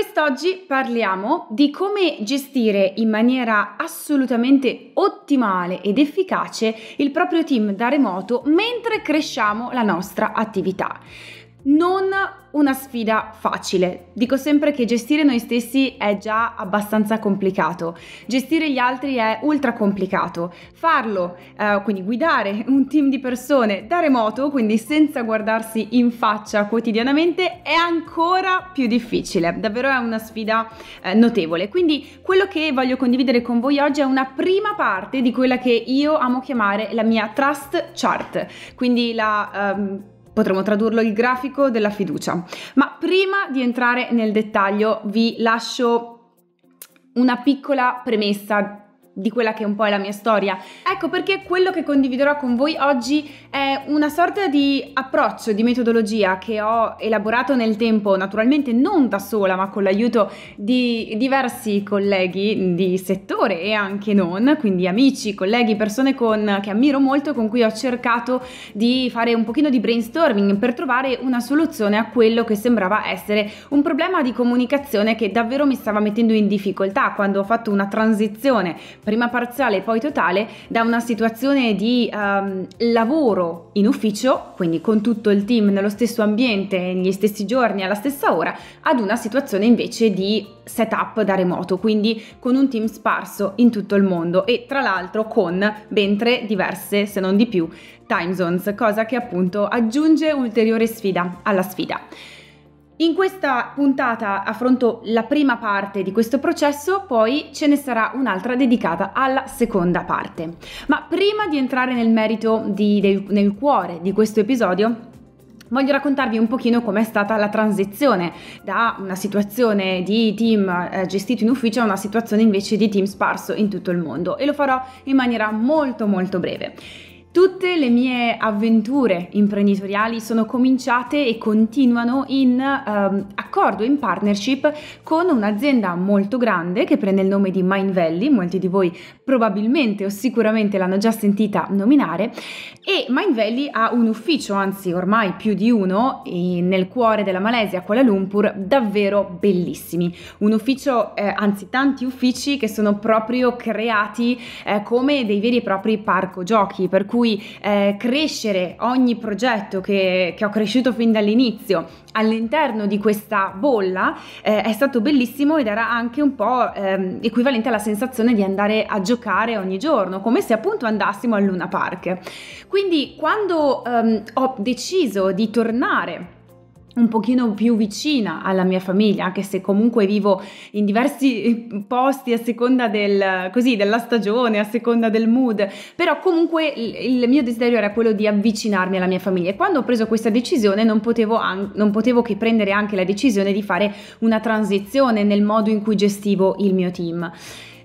Quest'oggi parliamo di come gestire in maniera assolutamente ottimale ed efficace il proprio team da remoto mentre cresciamo la nostra attività non una sfida facile. Dico sempre che gestire noi stessi è già abbastanza complicato, gestire gli altri è ultra complicato. Farlo, eh, quindi guidare un team di persone da remoto, quindi senza guardarsi in faccia quotidianamente, è ancora più difficile. Davvero è una sfida eh, notevole. Quindi quello che voglio condividere con voi oggi è una prima parte di quella che io amo chiamare la mia trust chart, quindi la... Um, Potremmo tradurlo il grafico della fiducia. Ma prima di entrare nel dettaglio vi lascio una piccola premessa di quella che un po' è la mia storia. Ecco perché quello che condividerò con voi oggi è una sorta di approccio, di metodologia che ho elaborato nel tempo, naturalmente non da sola, ma con l'aiuto di diversi colleghi di settore e anche non, quindi amici, colleghi, persone con, che ammiro molto, con cui ho cercato di fare un pochino di brainstorming per trovare una soluzione a quello che sembrava essere un problema di comunicazione che davvero mi stava mettendo in difficoltà quando ho fatto una transizione prima parziale e poi totale, da una situazione di um, lavoro in ufficio, quindi con tutto il team nello stesso ambiente, negli stessi giorni, alla stessa ora, ad una situazione invece di setup da remoto, quindi con un team sparso in tutto il mondo e tra l'altro con ben tre diverse, se non di più, time zones, cosa che appunto aggiunge ulteriore sfida alla sfida. In questa puntata affronto la prima parte di questo processo, poi ce ne sarà un'altra dedicata alla seconda parte. Ma prima di entrare nel merito, di, del, nel cuore di questo episodio, voglio raccontarvi un pochino com'è stata la transizione da una situazione di team eh, gestito in ufficio a una situazione invece di team sparso in tutto il mondo e lo farò in maniera molto molto breve. Tutte le mie avventure imprenditoriali sono cominciate e continuano in um, accordo, in partnership con un'azienda molto grande che prende il nome di Mind Valley, molti di voi probabilmente o sicuramente l'hanno già sentita nominare, e Mind Valley ha un ufficio, anzi ormai più di uno, nel cuore della Malesia, Kuala Lumpur, davvero bellissimi. Un ufficio, eh, anzi tanti uffici che sono proprio creati eh, come dei veri e propri parco giochi, per cui cui eh, crescere ogni progetto che, che, ho cresciuto fin dall'inizio all'interno di questa bolla eh, è stato bellissimo ed era anche un po' eh, equivalente alla sensazione di andare a giocare ogni giorno, come se appunto andassimo al Luna Park. Quindi quando ehm, ho deciso di tornare un pochino più vicina alla mia famiglia, anche se comunque vivo in diversi posti a seconda del, così, della stagione, a seconda del mood, però comunque il, il, mio desiderio era quello di avvicinarmi alla mia famiglia. E quando ho preso questa decisione non potevo, an- non potevo che prendere anche la decisione di fare una transizione nel modo in cui gestivo il mio team.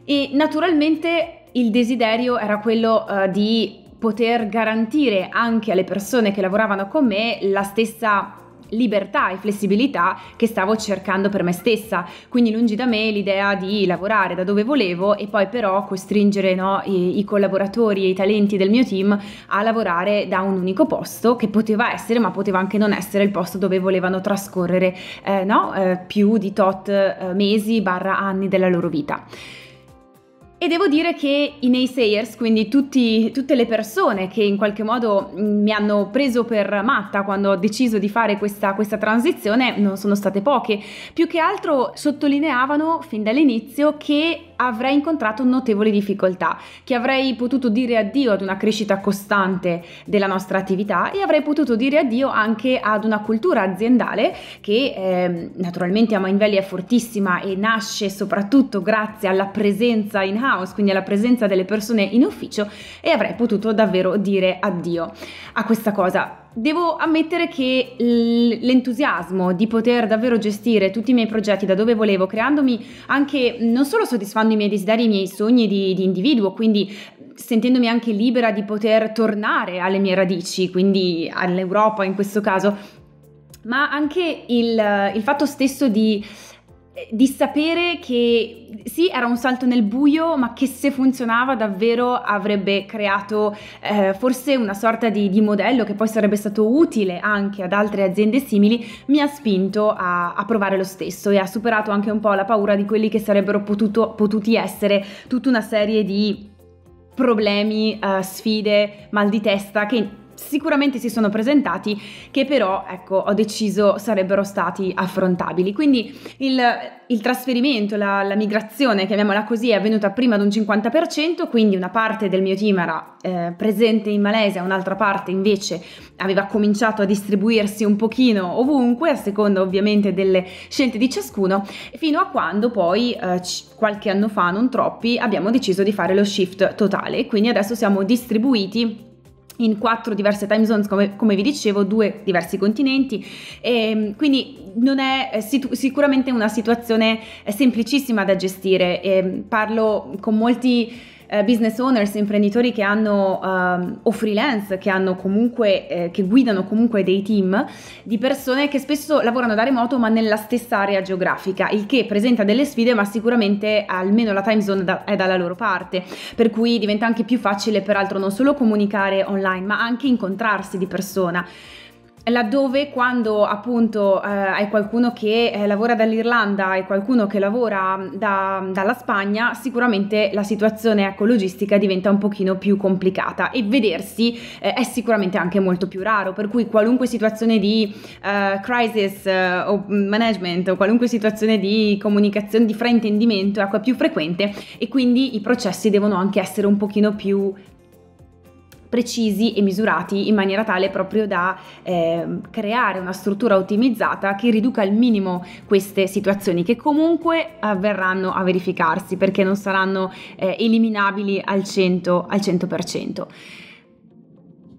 E naturalmente il desiderio era quello uh, di poter garantire anche alle persone che lavoravano con me la stessa libertà e flessibilità che stavo cercando per me stessa. Quindi lungi da me l'idea di lavorare da dove volevo e poi però costringere no, i, i, collaboratori e i talenti del mio team a lavorare da un unico posto che poteva essere ma poteva anche non essere il posto dove volevano trascorrere eh, no, eh, più di tot eh, mesi barra anni della loro vita. E devo dire che i naysayers, quindi tutti, tutte le persone che in qualche modo mm, mi hanno preso per matta quando ho deciso di fare questa, questa transizione, non sono state poche. Più che altro sottolineavano fin dall'inizio che avrei incontrato notevoli difficoltà, che avrei potuto dire addio ad una crescita costante della nostra attività e avrei potuto dire addio anche ad una cultura aziendale che eh, naturalmente a Mind è fortissima e nasce soprattutto grazie alla presenza in house, quindi alla presenza delle persone in ufficio e avrei potuto davvero dire addio a questa cosa devo ammettere che l'entusiasmo di poter davvero gestire tutti i miei progetti da dove volevo, creandomi anche non solo soddisfando i miei desideri, i miei sogni di, di individuo, quindi sentendomi anche libera di poter tornare alle mie radici, quindi all'Europa in questo caso, ma anche il, il fatto stesso di di sapere che sì, era un salto nel buio, ma che se funzionava davvero avrebbe creato eh, forse una sorta di, di, modello che poi sarebbe stato utile anche ad altre aziende simili, mi ha spinto a, a provare lo stesso e ha superato anche un po' la paura di quelli che sarebbero potuto, potuti essere tutta una serie di problemi, uh, sfide, mal di testa che sicuramente si sono presentati che però ecco ho deciso sarebbero stati affrontabili. Quindi il, il trasferimento la, la, migrazione chiamiamola così è avvenuta prima ad un 50% quindi una parte del mio team era eh, presente in Malesia un'altra parte invece aveva cominciato a distribuirsi un pochino ovunque a seconda ovviamente delle scelte di ciascuno fino a quando poi eh, qualche anno fa non troppi abbiamo deciso di fare lo shift totale. Quindi adesso siamo distribuiti in quattro diverse time zones, come, come, vi dicevo, due diversi continenti, e ehm, quindi non è situ- sicuramente una situazione semplicissima da gestire. E ehm, parlo con molti eh, business owners, imprenditori che hanno um, o freelance che hanno comunque eh, che guidano comunque dei team di persone che spesso lavorano da remoto ma nella stessa area geografica, il che presenta delle sfide, ma sicuramente almeno la time zone da- è dalla loro parte, per cui diventa anche più facile peraltro non solo comunicare online, ma anche incontrarsi di persona laddove quando appunto eh, hai qualcuno che eh, lavora dall'Irlanda e qualcuno che lavora da, dalla Spagna, sicuramente la situazione ecologistica diventa un pochino più complicata e vedersi eh, è sicuramente anche molto più raro, per cui qualunque situazione di eh, crisis eh, o management o qualunque situazione di comunicazione, di fraintendimento ecco, è più frequente e quindi i processi devono anche essere un pochino più precisi e misurati in maniera tale proprio da eh, creare una struttura ottimizzata che riduca al minimo queste situazioni che comunque avverranno a verificarsi perché non saranno eh, eliminabili al 100%. Al 100%.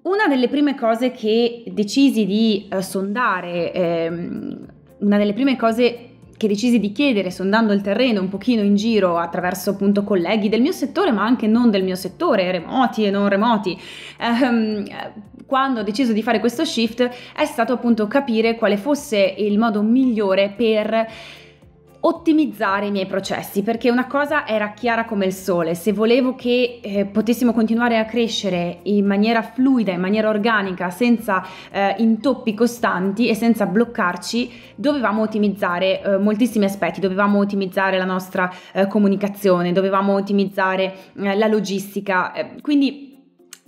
Una delle prime cose che decisi di eh, sondare, ehm, una delle prime cose che decisi di chiedere sondando il terreno un pochino in giro attraverso appunto colleghi del mio settore ma anche non del mio settore, remoti e non remoti, ehm, quando ho deciso di fare questo shift è stato appunto capire quale fosse il modo migliore per ottimizzare i miei processi perché una cosa era chiara come il sole, se volevo che eh, potessimo continuare a crescere in maniera fluida, in maniera organica, senza eh, intoppi costanti e senza bloccarci, dovevamo ottimizzare eh, moltissimi aspetti, dovevamo ottimizzare la nostra eh, comunicazione, dovevamo ottimizzare eh, la logistica, eh, quindi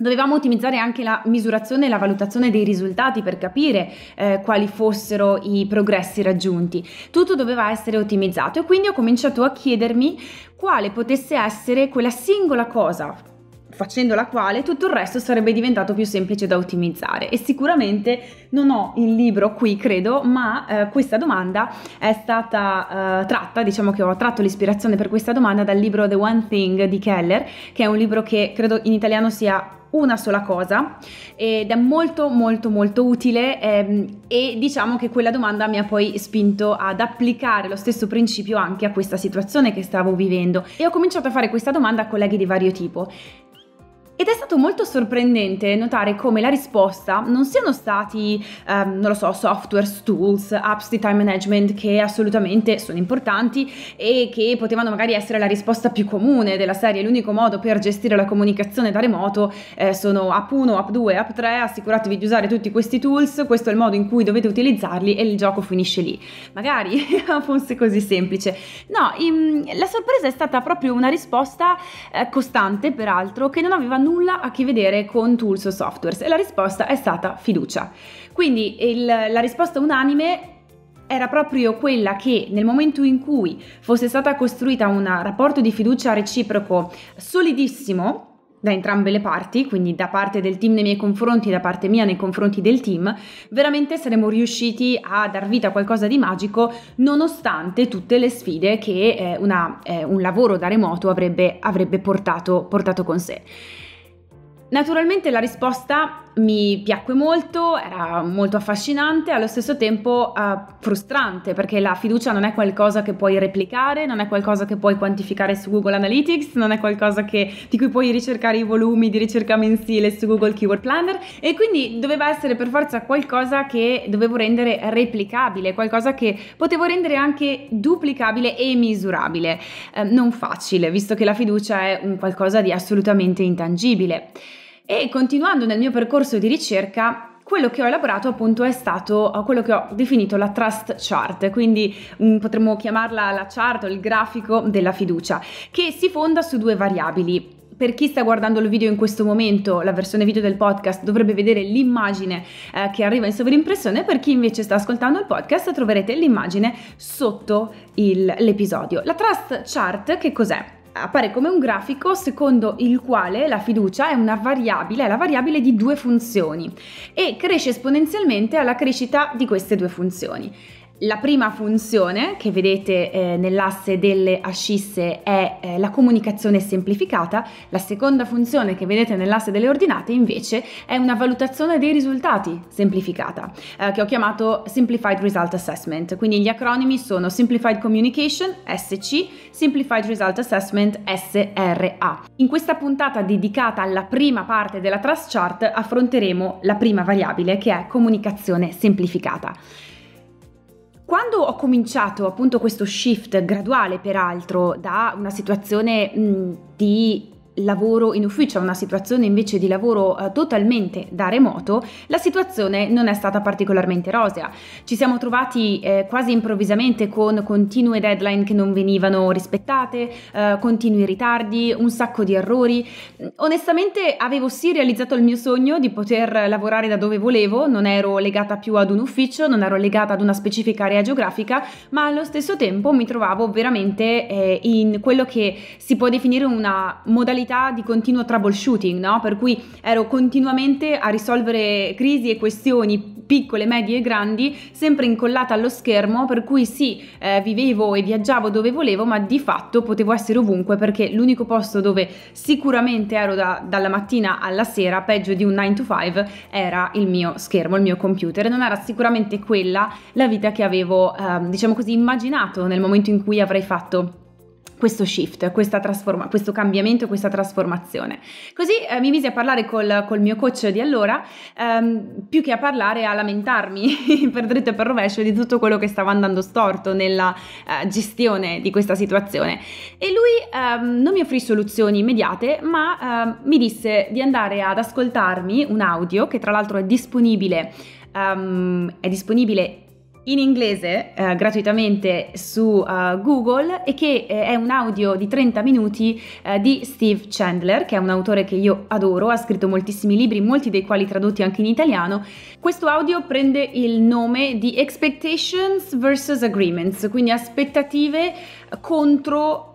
Dovevamo ottimizzare anche la misurazione e la valutazione dei risultati per capire eh, quali fossero i progressi raggiunti. Tutto doveva essere ottimizzato e quindi ho cominciato a chiedermi quale potesse essere quella singola cosa facendo la quale tutto il resto sarebbe diventato più semplice da ottimizzare. E sicuramente non ho il libro qui credo ma eh, questa domanda è stata eh, tratta diciamo che ho tratto l'ispirazione per questa domanda dal libro The One Thing di Keller che è un libro che credo in italiano sia una sola cosa ed è molto molto molto utile ehm, e diciamo che quella domanda mi ha poi spinto ad applicare lo stesso principio anche a questa situazione che stavo vivendo. E ho cominciato a fare questa domanda a colleghi di vario tipo ed è stato molto sorprendente notare come la risposta non siano stati, um, non lo so, software, tools, apps di time management che assolutamente sono importanti e che potevano magari essere la risposta più comune della serie. L'unico modo per gestire la comunicazione da remoto eh, sono app 1, app 2, app 3, assicuratevi di usare tutti questi tools, questo è il modo in cui dovete utilizzarli e il gioco finisce lì. Magari fosse così semplice. No, im, la sorpresa è stata proprio una risposta eh, costante, peraltro, che non aveva nulla nulla a che vedere con tools o softwares e la risposta è stata fiducia. Quindi il, la risposta unanime era proprio quella che nel momento in cui fosse stata costruita un rapporto di fiducia reciproco solidissimo da entrambe le parti, quindi da parte del team nei miei confronti e da parte mia nei confronti del team, veramente saremmo riusciti a dar vita a qualcosa di magico nonostante tutte le sfide che eh, una, eh, un lavoro da remoto avrebbe, avrebbe portato, portato con sé. Naturalmente la risposta mi piacque molto, era molto affascinante, allo stesso tempo uh, frustrante perché la fiducia non è qualcosa che puoi replicare, non è qualcosa che puoi quantificare su Google Analytics, non è qualcosa che, di cui puoi ricercare i volumi di ricerca mensile su Google Keyword Planner e quindi doveva essere per forza qualcosa che dovevo rendere replicabile, qualcosa che potevo rendere anche duplicabile e misurabile. Eh, non facile, visto che la fiducia è un qualcosa di assolutamente intangibile. E continuando nel mio percorso di ricerca, quello che ho elaborato appunto è stato uh, quello che ho definito la trust chart, quindi um, potremmo chiamarla la chart o il grafico della fiducia, che si fonda su due variabili. Per chi sta guardando il video in questo momento, la versione video del podcast dovrebbe vedere l'immagine eh, che arriva in sovrimpressione, per chi invece sta ascoltando il podcast troverete l'immagine sotto il, l'episodio. La trust chart che cos'è? Appare come un grafico secondo il quale la fiducia è una variabile, è la variabile di due funzioni e cresce esponenzialmente alla crescita di queste due funzioni. La prima funzione che vedete eh, nell'asse delle ascisse è eh, la comunicazione semplificata, la seconda funzione che vedete nell'asse delle ordinate invece è una valutazione dei risultati semplificata, eh, che ho chiamato Simplified Result Assessment. Quindi gli acronimi sono Simplified Communication, SC, Simplified Result Assessment, SRA. In questa puntata dedicata alla prima parte della Trust Chart affronteremo la prima variabile che è comunicazione semplificata. Quando ho cominciato appunto questo shift graduale peraltro da una situazione mh, di lavoro in ufficio a una situazione invece di lavoro eh, totalmente da remoto, la situazione non è stata particolarmente rosea. Ci siamo trovati eh, quasi improvvisamente con continue deadline che non venivano rispettate, eh, continui ritardi, un sacco di errori. Onestamente avevo sì realizzato il mio sogno di poter lavorare da dove volevo, non ero legata più ad un ufficio, non ero legata ad una specifica area geografica, ma allo stesso tempo mi trovavo veramente eh, in quello che si può definire una modalità modalità di continuo troubleshooting, no? per cui ero continuamente a risolvere crisi e questioni piccole, medie e grandi, sempre incollata allo schermo, per cui sì, eh, vivevo e viaggiavo dove volevo, ma di fatto potevo essere ovunque perché l'unico posto dove sicuramente ero da, dalla mattina alla sera, peggio di un 9 to 5, era il mio schermo, il mio computer. Non era sicuramente quella la vita che avevo, eh, diciamo così, immaginato nel momento in cui avrei fatto questo shift, trasforma- questo cambiamento, questa trasformazione. Così eh, mi misi a parlare col, col, mio coach di allora, ehm, più che a parlare, a lamentarmi per dritto e per rovescio di tutto quello che stava andando storto nella eh, gestione di questa situazione. E lui ehm, non mi offrì soluzioni immediate, ma ehm, mi disse di andare ad ascoltarmi un audio che tra l'altro è disponibile, ehm, è disponibile in inglese eh, gratuitamente su uh, Google e che eh, è un audio di 30 minuti eh, di Steve Chandler, che è un autore che io adoro, ha scritto moltissimi libri, molti dei quali tradotti anche in italiano. Questo audio prende il nome di Expectations vs Agreements, quindi aspettative contro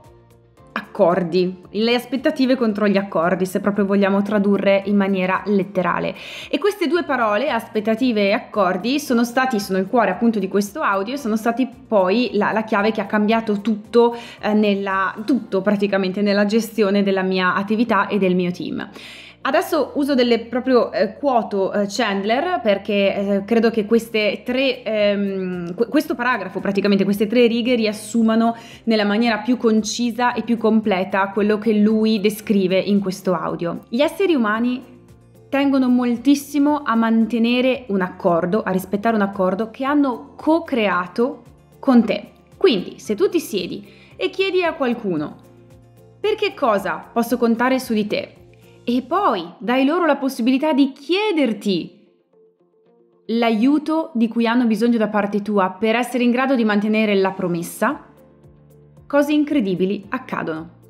accordi, le aspettative contro gli accordi, se proprio vogliamo tradurre in maniera letterale. E queste due parole, aspettative e accordi, sono stati, sono il cuore appunto di questo audio e sono stati poi la, la chiave che ha cambiato tutto, eh, nella, tutto praticamente nella gestione della mia attività e del mio team. Adesso uso delle proprio eh, quoto eh, Chandler perché eh, credo che queste tre, ehm, questo paragrafo, praticamente queste tre righe riassumano nella maniera più concisa e più completa quello che lui descrive in questo audio. Gli esseri umani tengono moltissimo a mantenere un accordo, a rispettare un accordo che hanno co-creato con te. Quindi, se tu ti siedi e chiedi a qualcuno per che cosa posso contare su di te? E poi dai loro la possibilità di chiederti l'aiuto di cui hanno bisogno da parte tua per essere in grado di mantenere la promessa, cose incredibili accadono.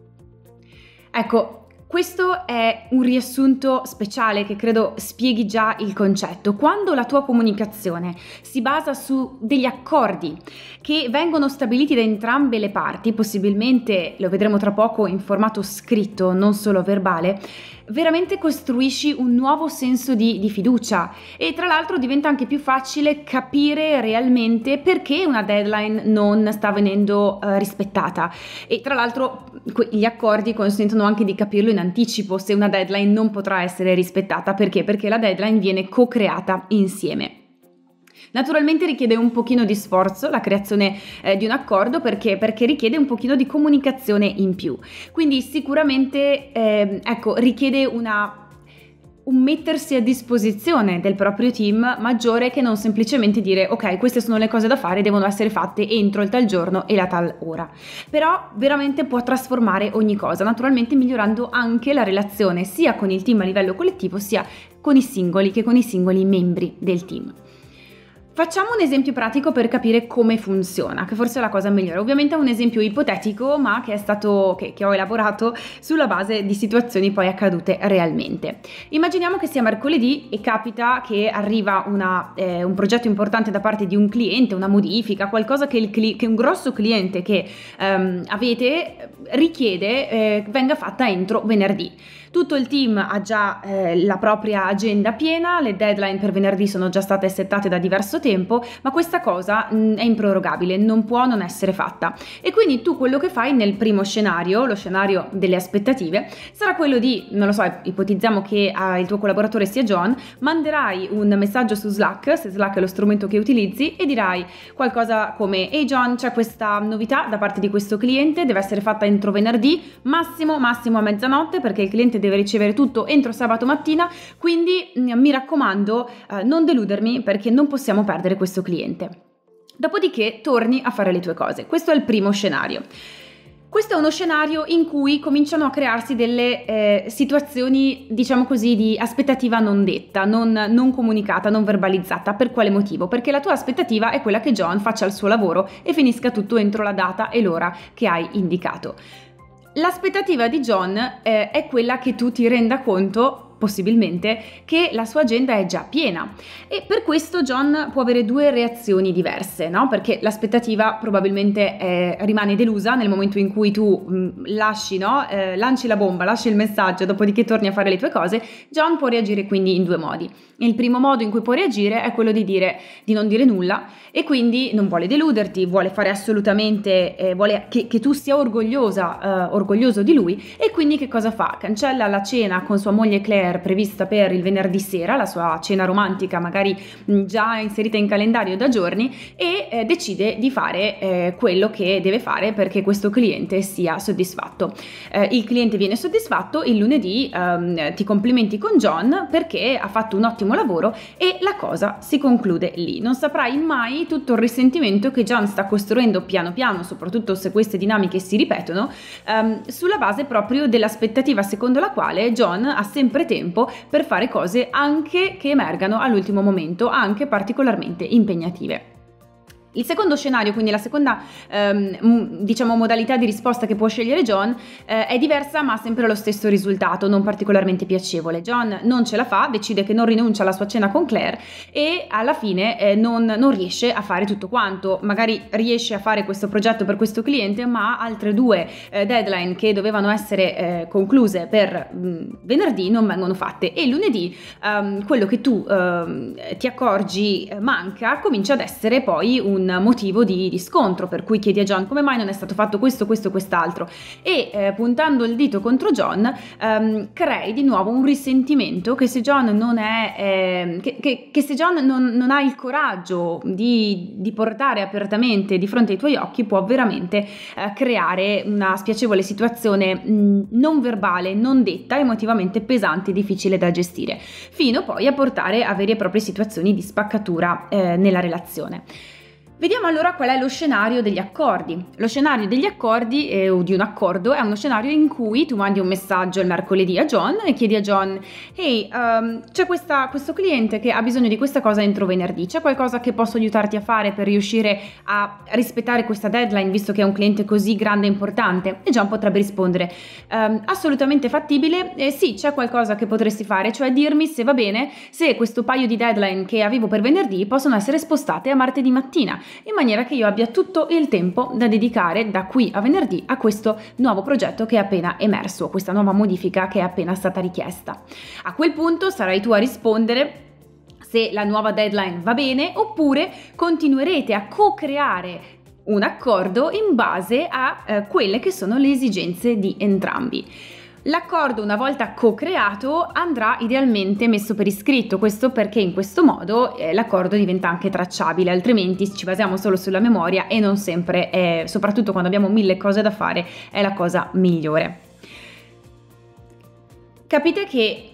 Ecco, questo è un riassunto speciale che credo spieghi già il concetto. Quando la tua comunicazione si basa su degli accordi che vengono stabiliti da entrambe le parti, possibilmente lo vedremo tra poco in formato scritto, non solo verbale, veramente costruisci un nuovo senso di, di, fiducia e tra l'altro diventa anche più facile capire realmente perché una deadline non sta venendo uh, rispettata e tra l'altro gli accordi consentono anche di capirlo in anticipo se una deadline non potrà essere rispettata. Perché? Perché la deadline viene co-creata insieme. Naturalmente richiede un pochino di sforzo la creazione eh, di un accordo perché? perché? richiede un pochino di comunicazione in più. Quindi sicuramente eh, ecco, richiede una un mettersi a disposizione del proprio team maggiore che non semplicemente dire ok queste sono le cose da fare devono essere fatte entro il tal giorno e la tal ora però veramente può trasformare ogni cosa naturalmente migliorando anche la relazione sia con il team a livello collettivo sia con i singoli che con i singoli membri del team Facciamo un esempio pratico per capire come funziona, che forse è la cosa migliore. Ovviamente è un esempio ipotetico, ma che stato che, che ho elaborato sulla base di situazioni poi accadute realmente. Immaginiamo che sia mercoledì e capita che arriva una, eh, un progetto importante da parte di un cliente, una modifica, qualcosa che, cli- che un grosso cliente che ehm, avete richiede eh, venga fatta entro venerdì. Tutto il team ha già eh, la propria agenda piena, le deadline per venerdì sono già state settate da diverso tempo, ma questa cosa mh, mm, è improrogabile, non può non essere fatta. E quindi tu quello che fai nel primo scenario, lo scenario delle aspettative, sarà quello di, non lo so, ipotizziamo che eh, il tuo collaboratore sia John, manderai un messaggio su Slack, se Slack è lo strumento che utilizzi, e dirai qualcosa come Ehi John, c'è questa novità da parte di questo cliente, deve essere fatta entro venerdì, massimo massimo a mezzanotte perché il cliente deve ricevere tutto entro sabato mattina, quindi mm, mi raccomando eh, non deludermi perché non possiamo perdere questo cliente. Dopodiché torni a fare le tue cose. Questo è il primo scenario. Questo è uno scenario in cui cominciano a crearsi delle eh, situazioni, diciamo così, di aspettativa non detta, non, non, comunicata, non verbalizzata. Per quale motivo? Perché la tua aspettativa è quella che John faccia il suo lavoro e finisca tutto entro la data e l'ora che hai indicato. L'aspettativa di John eh, è quella che tu ti renda conto possibilmente che la sua agenda è già piena e per questo John può avere due reazioni diverse, no? Perché l'aspettativa probabilmente è, rimane delusa nel momento in cui tu mh, mm, lasci, no? eh, lanci la bomba, lasci il messaggio, dopodiché torni a fare le tue cose. John può reagire quindi in due modi. Il primo modo in cui può reagire è quello di dire di non dire nulla e quindi non vuole deluderti, vuole fare assolutamente, eh, vuole che, che, tu sia orgogliosa, eh, orgoglioso di lui e quindi che cosa fa? Cancella la cena con sua moglie Claire dinner prevista per il venerdì sera, la sua cena romantica magari già inserita in calendario da giorni e eh, decide di fare eh, quello che deve fare perché questo cliente sia soddisfatto. Eh, il cliente viene soddisfatto, il lunedì ehm, ti complimenti con John perché ha fatto un ottimo lavoro e la cosa si conclude lì. Non saprai mai tutto il risentimento che John sta costruendo piano piano, soprattutto se queste dinamiche si ripetono, ehm, sulla base proprio dell'aspettativa secondo la quale John ha sempre tempo tempo per fare cose anche che emergano all'ultimo momento, anche particolarmente impegnative. Il secondo scenario, quindi la seconda ehm, diciamo, modalità di risposta che può scegliere John, eh, è diversa ma ha sempre lo stesso risultato, non particolarmente piacevole. John non ce la fa, decide che non rinuncia alla sua cena con Claire e alla fine eh, non, non, riesce a fare tutto quanto. Magari riesce a fare questo progetto per questo cliente, ma altre due eh, deadline che dovevano essere eh, concluse per mh, venerdì non vengono fatte e lunedì ehm, quello che tu ehm, ti accorgi eh, manca comincia ad essere poi un un motivo di, di, scontro, per cui chiedi a John come mai non è stato fatto questo, questo, quest'altro e eh, puntando il dito contro John ehm, crei di nuovo un risentimento che se John non è, eh, che, che, che, se John non, non ha il coraggio di, di, portare apertamente di fronte ai tuoi occhi può veramente eh, creare una spiacevole situazione mh, non verbale, non detta, emotivamente pesante e difficile da gestire, fino poi a portare a vere e proprie situazioni di spaccatura eh, nella relazione. Vediamo allora qual è lo scenario degli accordi. Lo scenario degli accordi eh, o di un accordo è uno scenario in cui tu mandi un messaggio il mercoledì a John e chiedi a John hey, um, c'è questa, questo cliente che ha bisogno di questa cosa entro venerdì, c'è qualcosa che posso aiutarti a fare per riuscire a rispettare questa deadline visto che è un cliente così grande e importante? E John potrebbe rispondere um, assolutamente fattibile, eh, sì c'è qualcosa che potresti fare, cioè dirmi se va bene se questo paio di deadline che avevo per venerdì possono essere spostate a martedì mattina in maniera che io abbia tutto il tempo da dedicare da qui a venerdì a questo nuovo progetto che è appena emerso, questa nuova modifica che è appena stata richiesta. A quel punto sarai tu a rispondere se la nuova deadline va bene oppure continuerete a co-creare un accordo in base a eh, quelle che sono le esigenze di entrambi. L'accordo, una volta co-creato, andrà idealmente messo per iscritto, questo perché in questo modo eh, l'accordo diventa anche tracciabile, altrimenti ci basiamo solo sulla memoria e non sempre, è, soprattutto quando abbiamo mille cose da fare, è la cosa migliore. Capite che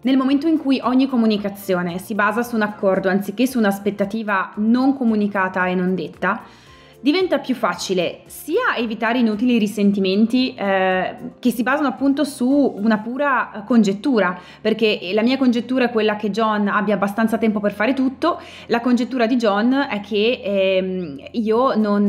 nel momento in cui ogni comunicazione si basa su un accordo anziché su un'aspettativa non comunicata e non detta, diventa più facile sia evitare inutili risentimenti eh, che si basano appunto su una pura congettura, perché la mia congettura è quella che John abbia abbastanza tempo per fare tutto, la congettura di John è che eh, io non,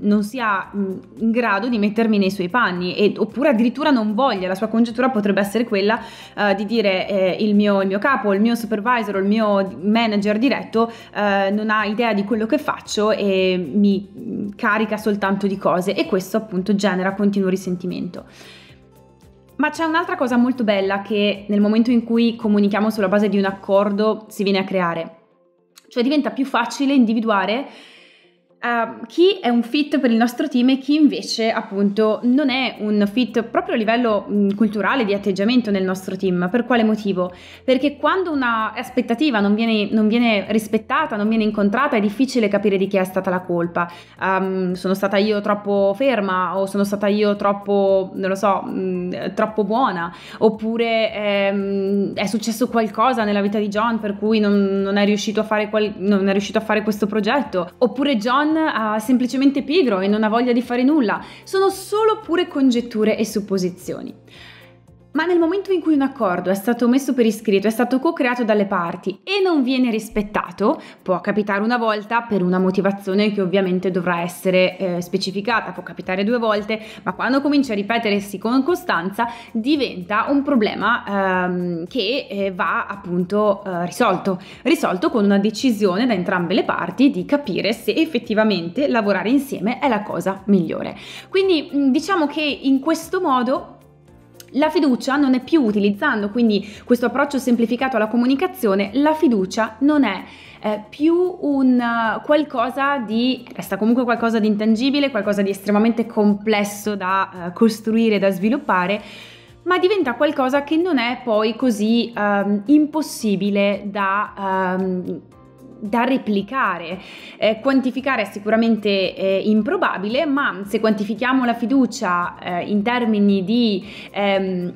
non, sia in grado di mettermi nei suoi panni, e, oppure addirittura non voglia, la sua congettura potrebbe essere quella eh, di dire eh, il mio, il, mio, capo, il mio supervisor, il mio manager diretto eh, non ha idea di quello che faccio e mi mi carica soltanto di cose e questo appunto genera continuo risentimento. Ma c'è un'altra cosa molto bella che nel momento in cui comunichiamo sulla base di un accordo si viene a creare, cioè diventa più facile individuare Uh, chi è un fit per il nostro team e chi invece appunto non è un fit proprio a livello mh, culturale di atteggiamento nel nostro team. Per quale motivo? Perché quando una aspettativa non viene, non viene rispettata, non viene incontrata, è difficile capire di chi è stata la colpa. Um, sono stata io troppo ferma o sono stata io troppo, non lo so, mh, troppo buona oppure ehm, è successo qualcosa nella vita di John per cui non, non, è qual- non è riuscito a fare questo progetto oppure John John ha semplicemente pigro e non ha voglia di fare nulla. Sono solo pure congetture e supposizioni. Ma nel momento in cui un accordo è stato messo per iscritto, è stato co-creato dalle parti e non viene rispettato, può capitare una volta per una motivazione che ovviamente dovrà essere eh, specificata, può capitare due volte, ma quando comincia a ripetersi con costanza diventa un problema ehm, che eh, va appunto eh, risolto, risolto con una decisione da entrambe le parti di capire se effettivamente lavorare insieme è la cosa migliore. Quindi diciamo che in questo modo la fiducia non è più utilizzando quindi questo approccio semplificato alla comunicazione, la fiducia non è eh, più un uh, qualcosa di, resta comunque qualcosa di intangibile, qualcosa di estremamente complesso da uh, costruire, da sviluppare, ma diventa qualcosa che non è poi così um, impossibile da um, da replicare. Eh, quantificare è sicuramente eh, improbabile, ma se quantifichiamo la fiducia eh, in termini di ehm,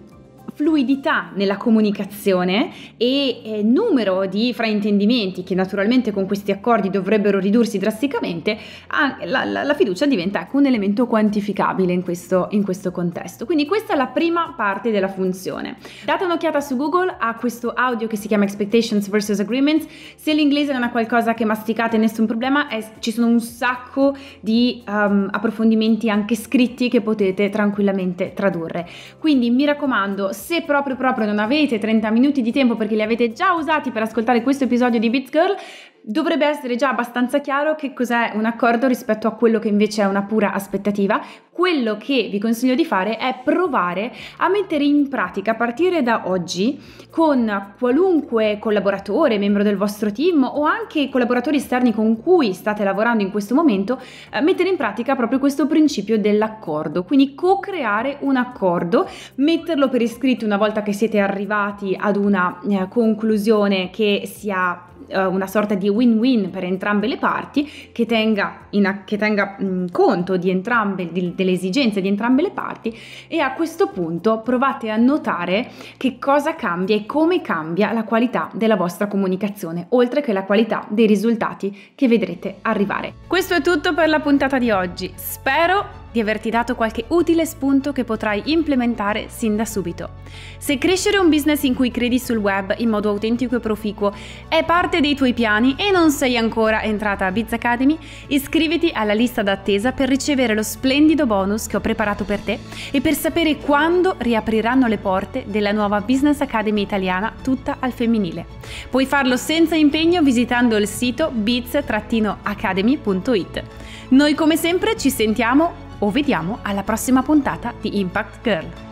fluidità nella comunicazione e eh, numero di fraintendimenti che naturalmente con questi accordi dovrebbero ridursi drasticamente, la, la, la fiducia diventa ecco, un elemento quantificabile in questo, in questo contesto. Quindi questa è la prima parte della funzione. Date un'occhiata su Google a questo audio che si chiama Expectations vs. Agreements. Se l'inglese non è qualcosa che masticate, nessun problema, è, ci sono un sacco di um, approfondimenti anche scritti che potete tranquillamente tradurre. Quindi mi raccomando, se proprio proprio non avete 30 minuti di tempo perché li avete già usati per ascoltare questo episodio di Beats Girl, dovrebbe essere già abbastanza chiaro che cos'è un accordo rispetto a quello che invece è una pura aspettativa. Quello che vi consiglio di fare è provare a mettere in pratica a partire da oggi con qualunque collaboratore, membro del vostro team o anche collaboratori esterni con cui state lavorando in questo momento, eh, mettere in pratica proprio questo principio dell'accordo. Quindi co-creare un accordo, metterlo per iscritto una volta che siete arrivati ad una eh, conclusione che sia eh, una sorta di win-win per entrambe le parti che tenga, in, che tenga mh, conto di entrambe, di, delle esigenze di entrambe le parti e a questo punto provate a notare che cosa cambia e come cambia la qualità della vostra comunicazione, oltre che la qualità dei risultati che vedrete arrivare. Questo è tutto per la puntata di oggi. Spero di averti dato qualche utile spunto che potrai implementare sin da subito. Se crescere un business in cui credi sul web in modo autentico e proficuo è parte dei tuoi piani e non sei ancora entrata a Biz Academy, iscriviti alla lista d'attesa per ricevere lo splendido bonus che ho preparato per te e per sapere quando riapriranno le porte della nuova Business Academy italiana tutta al femminile. Puoi farlo senza impegno visitando il sito biz-academy.it. Noi come sempre ci sentiamo o vediamo alla prossima puntata di Impact Girl.